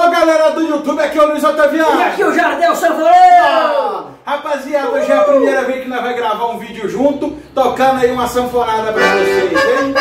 Ô galera do YouTube, aqui é o Luiz Otaviano. E aqui é o Jardel Sanfoneiro. Ah, rapaziada, hoje é a primeira vez que nós vamos gravar um vídeo junto, tocando aí uma sanfonada pra vocês, hein?